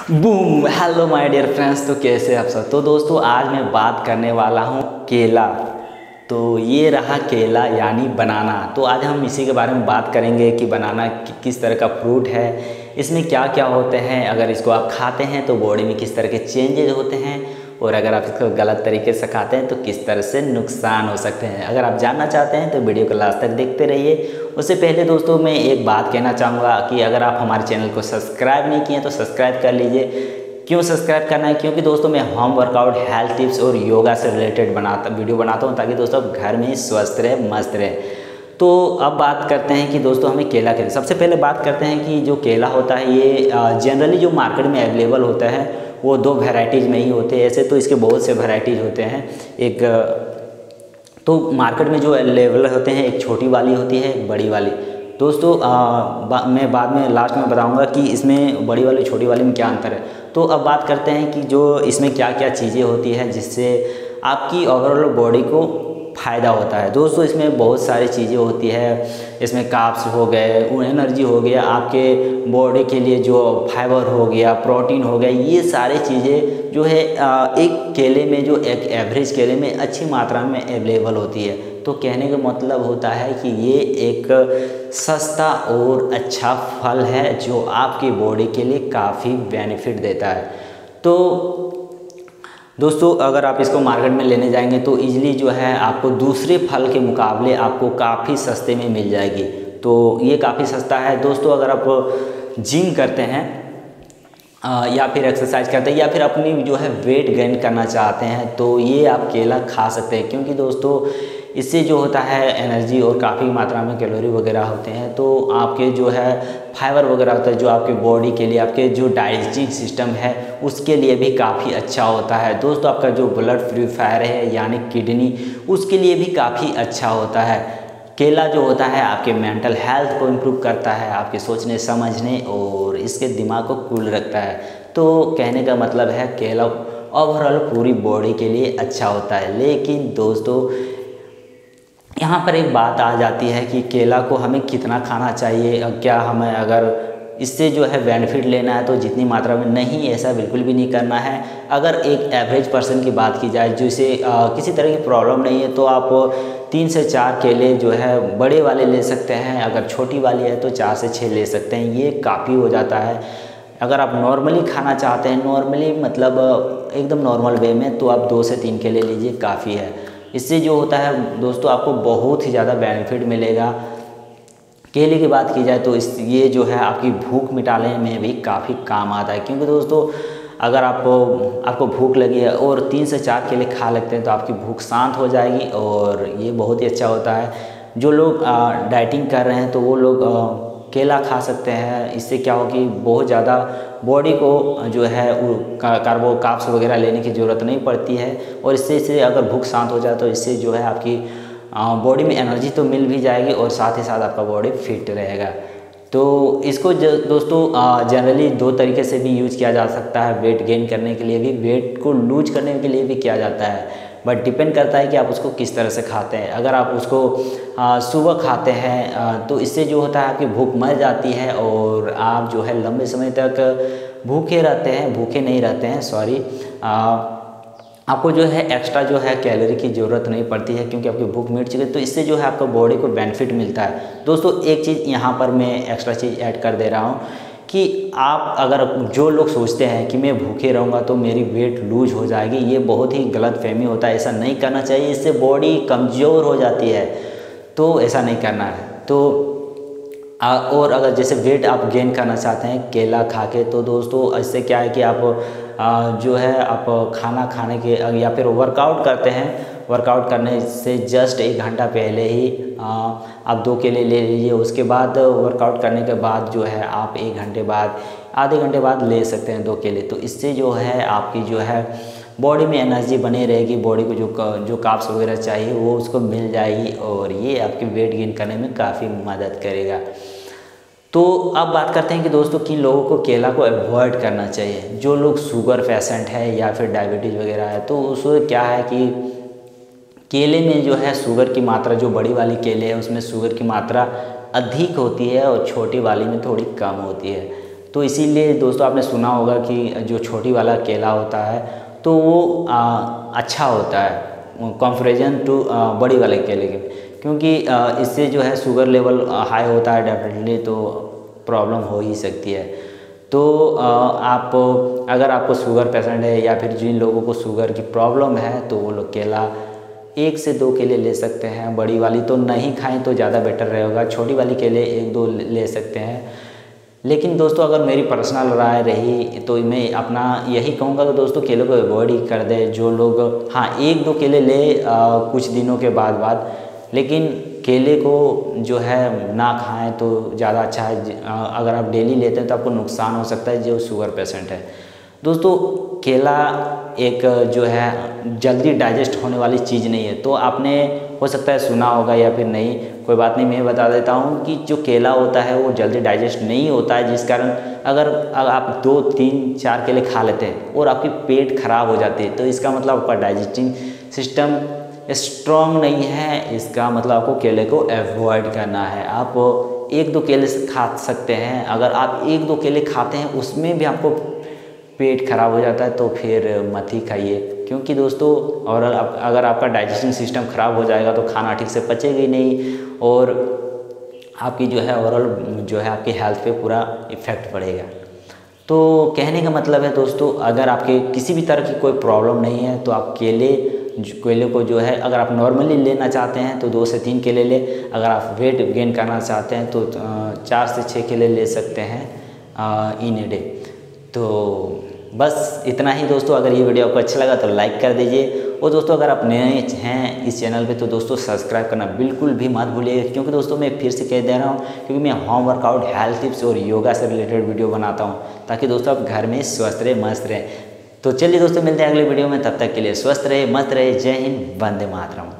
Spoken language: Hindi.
Boom hello my dear friends तो कैसे आप सब? तो दोस्तों आज मैं बात करने वाला हूँ केला। तो ये रहा केला यानी बनाना। तो आज हम इसी के बारे में बात करेंगे कि बनाना कि, किस तरह का फ्रूट है। इसमें क्या क्या होते हैं? अगर इसको आप खाते हैं तो बॉडी में किस तरह के चेंजेज होते हैं? और अगर आप इसको गलत तरीके से खाते हैं तो किस तरह से नुकसान हो सकते हैं? अगर आप जानना चाहते हैं तो वीडियो को लास्ट तक देखते रहिए। उससे पहले दोस्तों, मैं एक बात कहना चाहूँगा कि अगर आप हमारे चैनल को सब्सक्राइब नहीं किए तो सब्सक्राइब कर लीजिए। क्यों सब्सक्राइब करना है? क्योंकि दोस्तों, मैं होम वर्कआउट, हेल्थ टिप्स और योगा से रिलेटेड बनाता, वीडियो बनाता हूँ, ताकि दोस्तों घर में ही स्वस्थ रहे, मस्त रहे। तो अब बात करते हैं कि दोस्तों, हमें केला के सबसे पहले बात करते हैं कि जो केला होता है, ये जनरली जो मार्केट में अवेलेबल होता है वो दो वेराइटीज़ में ही होते हैं ऐसे तो इसके बहुत से वेराइटीज़ होते हैं। एक तो मार्केट में जो अवेलेबल होते हैं एक छोटी वाली होती है एक बड़ी वाली। दोस्तों बा, मैं बाद में लास्ट में बताऊँगा कि इसमें बड़ी वाली छोटी वाली में क्या अंतर है। तो अब बात करते हैं कि जो इसमें क्या क्या चीज़ें होती हैं जिससे आपकी ओवरऑल बॉडी को फ़ायदा होता है। दोस्तों, इसमें बहुत सारी चीज़ें होती है। इसमें काप्स हो गए एनर्जी हो गया, आपके बॉडी के लिए जो फाइबर हो गया प्रोटीन हो गया, ये सारी चीज़ें जो है एक केले में जो एक एवरेज केले में अच्छी मात्रा में अवेलेबल होती है। तो कहने का मतलब होता है कि ये एक सस्ता और अच्छा फल है जो आपकी बॉडी के लिए काफ़ी बेनिफिट देता है। तो दोस्तों अगर आप इसको मार्केट में लेने जाएँगे तो इजली जो है आपको दूसरे फल के मुकाबले आपको काफ़ी सस्ते में मिल जाएगी। तो ये काफ़ी सस्ता है। दोस्तों अगर आप जिम करते हैं आ, या फिर एक्सरसाइज करते हैं या फिर अपनी जो है वेट गेन करना चाहते हैं तो ये आप केला खा सकते हैं। क्योंकि दोस्तों इससे जो होता है एनर्जी और काफ़ी मात्रा में कैलोरी वगैरह होते हैं तो आपके जो है फाइबर वगैरह होता है, जो आपके बॉडी के लिए, आपके जो डाइजेस्टिव सिस्टम है, उसके लिए भी काफ़ी अच्छा होता है। दोस्तों, आपका जो ब्लड प्योरीफायर है, यानी किडनी उसके लिए भी काफ़ी अच्छा होता है। केला जो होता है, आपके मेंटल हेल्थ को इम्प्रूव करता है, आपके सोचने, समझने और इसके दिमाग को कूल रखता है। तो कहने का मतलब है, केला ओवरऑल पूरी बॉडी के लिए अच्छा होता है। लेकिन दोस्तों यहाँ पर एक बात आ जाती है कि केला को हमें कितना खाना चाहिए क्या हमें अगर इससे जो है बेनिफिट लेना है तो जितनी मात्रा में नहीं, ऐसा बिल्कुल भी नहीं करना है। अगर एक एवरेज पर्सन की बात की जाए, जिसे किसी तरह की प्रॉब्लम नहीं है तो आप तीन से चार केले जो है बड़े वाले ले सकते हैं, अगर छोटी वाली है तो चार से छः ले सकते हैं। ये काफ़ी हो जाता है। अगर आप नॉर्मली खाना चाहते हैं नॉर्मली मतलब एकदम नॉर्मल वे में तो आप दो से तीन केले लीजिए, काफ़ी है। इससे जो होता है, दोस्तों, आपको बहुत ही ज़्यादा बेनिफिट मिलेगा। केले की बात की जाए तो इस, ये जो है आपकी भूख मिटाने में भी काफ़ी काम आता है। क्योंकि दोस्तों, अगर आपको आपको भूख लगी है और तीन से चार केले खा लेते हैं तो आपकी भूख शांत हो जाएगी और ये बहुत ही अच्छा होता है। जो लोग डाइटिंग कर रहे हैं तो वो लोग केला खा सकते हैं। इससे क्या हो कि बहुत ज़्यादा बॉडी को, जो है कार्बो काप्स वगैरह लेने की ज़रूरत नहीं पड़ती है। और इससे इससे अगर भूख शांत हो जाए तो इससे जो है आपकी बॉडी में एनर्जी तो मिल भी जाएगी और साथ ही साथ आपका बॉडी फिट रहेगा। तो इसको दोस्तों जनरली दो तरीके से भी यूज़ किया जा सकता है। वेट गेन करने के लिए भी वेट को लूज करने के लिए भी किया जाता है। बट डिपेंड करता है कि आप उसको किस तरह से खाते हैं। अगर आप उसको सुबह खाते हैं तो इससे जो होता है आपकी भूख मर जाती है और आप जो है लंबे समय तक भूखे रहते हैं, भूखे नहीं रहते हैं सॉरी आपको जो है एक्स्ट्रा जो है कैलोरी की ज़रूरत नहीं पड़ती है क्योंकि आपकी भूख मिट चुकी है तो इससे जो है आपको बॉडी को बेनिफिट मिलता है। दोस्तों, एक चीज़ यहाँ पर मैं एक्स्ट्रा चीज़ ऐड कर दे रहा हूँ कि आप अगर जो लोग सोचते हैं कि मैं भूखे रहूँगा तो मेरी वेट लूज हो जाएगी, ये बहुत ही गलत फहमी होता है। ऐसा नहीं करना चाहिए, इससे बॉडी कमज़ोर हो जाती है। तो ऐसा नहीं करना है। तो आ, और अगर जैसे वेट आप गेन करना चाहते हैं केला खा के तो दोस्तों इससे क्या है कि आप आ, जो है आप खाना खाने के या फिर वर्कआउट करते हैं। वर्कआउट करने से जस्ट एक घंटा पहले ही आप दो केले ले लीजिए। उसके बाद वर्कआउट करने के बाद जो है आप एक घंटे बाद आधे घंटे बाद ले सकते हैं दो केले। तो इससे जो है आपकी जो है बॉडी में एनर्जी बनी रहेगी बॉडी को जो जो काप्स वगैरह चाहिए, वो उसको मिल जाएगी और ये आपकी वेट गेन करने में काफ़ी मदद करेगा। तो अब बात करते हैं कि दोस्तों किन लोगों को केला को अवॉइड करना चाहिए। जो लोग शुगर पेशेंट है या फिर डायबिटीज़ वगैरह है तो उसको क्या है कि केले में जो है शुगर की मात्रा, जो बड़ी वाली केले है, उसमें शुगर की मात्रा अधिक होती है और छोटी वाली में थोड़ी कम होती है। तो इसीलिए दोस्तों आपने सुना होगा कि जो छोटी वाला केला होता है तो वो आ, अच्छा होता है। कंपेरिजन टू बड़ी वाले केले के क्योंकि इससे जो है शुगर लेवल हाई होता है डेफिनेटली तो प्रॉब्लम हो ही सकती है। तो आ, आप अगर आपको शुगर पेशेंट है या फिर जिन लोगों को शुगर की प्रॉब्लम है तो वो लोग केला एक से दो केले ले सकते हैं। बड़ी वाली तो नहीं खाएँ तो ज़्यादा बेटर रहेगा। छोटी वाली केले एक दो ले सकते हैं। लेकिन दोस्तों अगर मेरी पर्सनल राय रही तो मैं अपना यही कहूँगा कि दोस्तों केले को अवॉइड ही कर दे। जो लोग हाँ एक दो केले ले आ, कुछ दिनों के बाद बाद लेकिन केले को जो है ना खाएँ तो ज़्यादा अच्छा है। अगर आप डेली लेते हैं तो आपको नुकसान हो सकता है जो शुगर पेशेंट है। दोस्तों केला एक जो है जल्दी डाइजेस्ट होने वाली चीज़ नहीं है। तो आपने हो सकता है सुना होगा या फिर नहीं कोई बात नहीं मैं बता देता हूँ कि जो केला होता है वो जल्दी डाइजेस्ट नहीं होता है जिस कारण अगर, आप दो तीन चार केले खा लेते हैं और आपकी पेट खराब हो जाती है तो इसका मतलब आपका डाइजेस्टिंग सिस्टम स्ट्रॉन्ग नहीं है इसका मतलब आपको केले को एवॉइड करना है। आप एक दो केले खा सकते हैं अगर आप एक दो केले खाते हैं उसमें भी आपको पेट खराब हो जाता है तो फिर मत ही खाइए। क्योंकि दोस्तों, और अगर आपका डाइजेशन सिस्टम ख़राब हो जाएगा तो खाना ठीक से पचेगा ही नहीं और आपकी जो है ओवरऑल जो है आपकी हेल्थ पे पूरा इफ़ेक्ट पड़ेगा। तो कहने का मतलब है दोस्तों, अगर आपके किसी भी तरह की कोई प्रॉब्लम नहीं है तो आप केले केले को जो है, अगर आप नॉर्मली लेना चाहते हैं तो दो से तीन केले ले। अगर आप वेट गेन करना चाहते हैं तो चार से छः केले ले सकते हैं इन ए डे तो बस इतना ही दोस्तों, अगर ये वीडियो आपको अच्छा लगा तो लाइक कर दीजिए। और दोस्तों, अगर आप नए हैं इस चैनल पे तो दोस्तों, सब्सक्राइब करना बिल्कुल भी मत भूलिए क्योंकि दोस्तों, मैं फिर से कह दे रहा हूँ, क्योंकि मैं होम वर्कआउट हेल्थ टिप्स और योगा से रिलेटेड वीडियो बनाता हूँ, ताकि दोस्तों, आप घर में स्वस्थ रहे, मस्त रहे। तो चलिए दोस्तों, मिलते हैं अगले वीडियो में, तब तक के लिए स्वस्थ रहे, मस्त रहे। जय हिंद, वंदे मातरम।